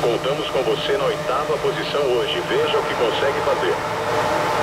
Contamos com você na oitava posição hoje. Veja o que consegue fazer.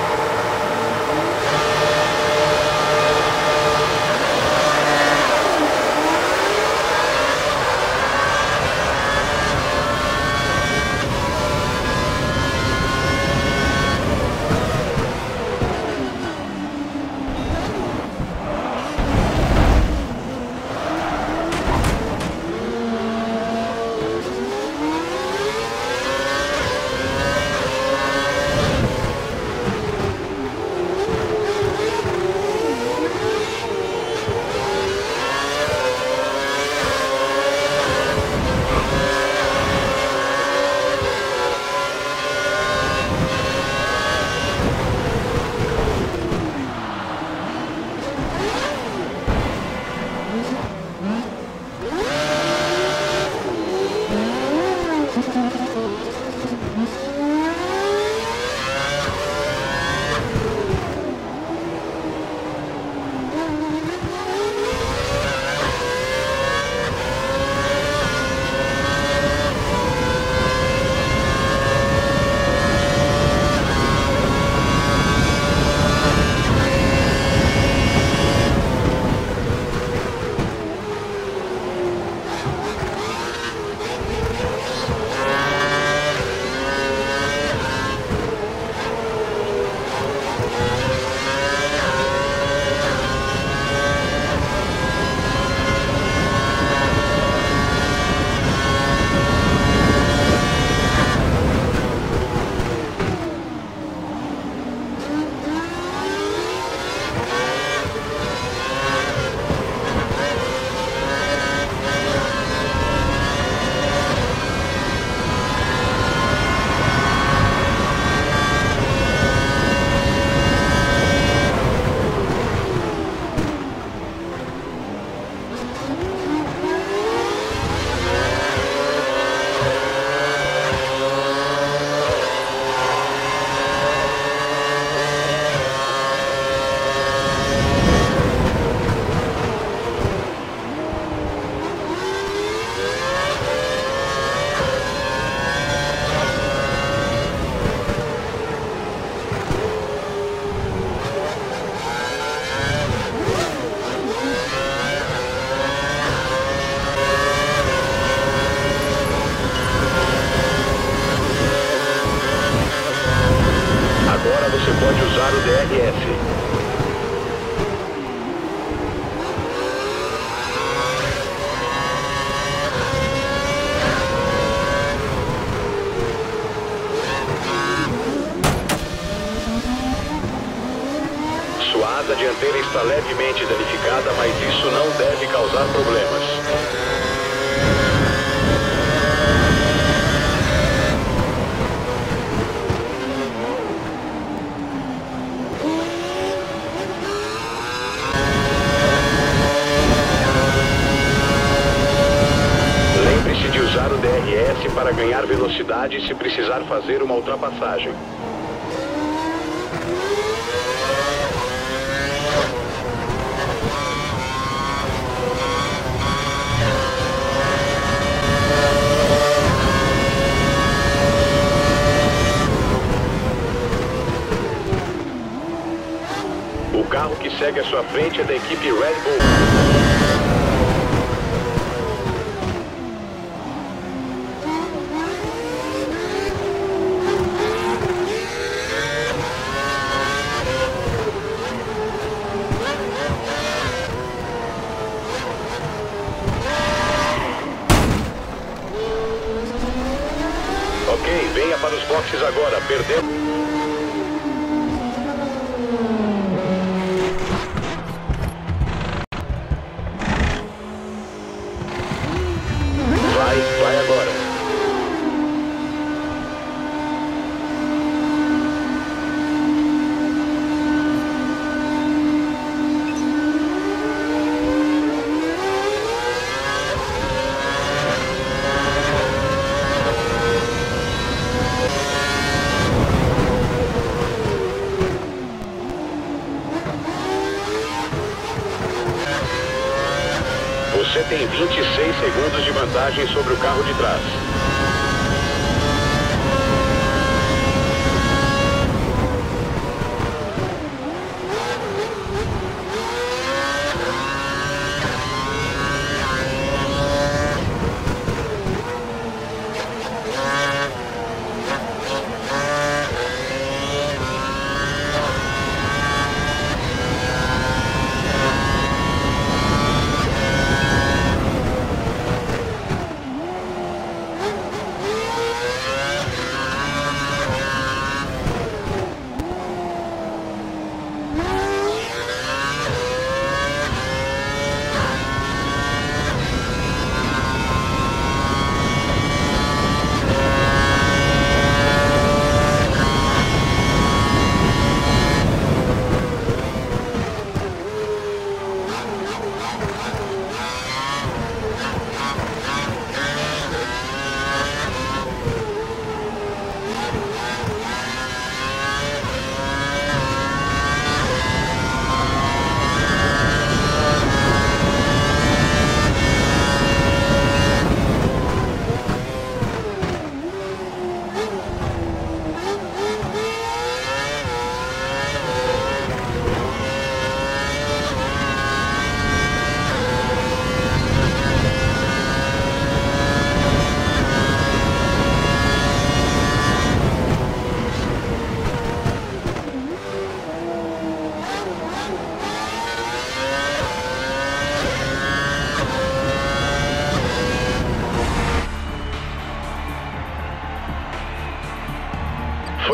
Sua asa dianteira está levemente danificada, mas isso não deve causar problemas. Lembre-se de usar o DRS para ganhar velocidade se precisar fazer uma ultrapassagem. O carro que segue à sua frente é da equipe Red Bull. Ok, venha para os boxes agora. Perdeu. Vai, vai agora. Você tem 26 segundos de vantagem sobre o carro de trás.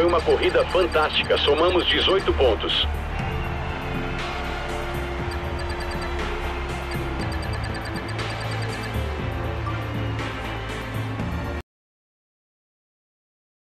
Uma corrida fantástica. Somamos 18 pontos.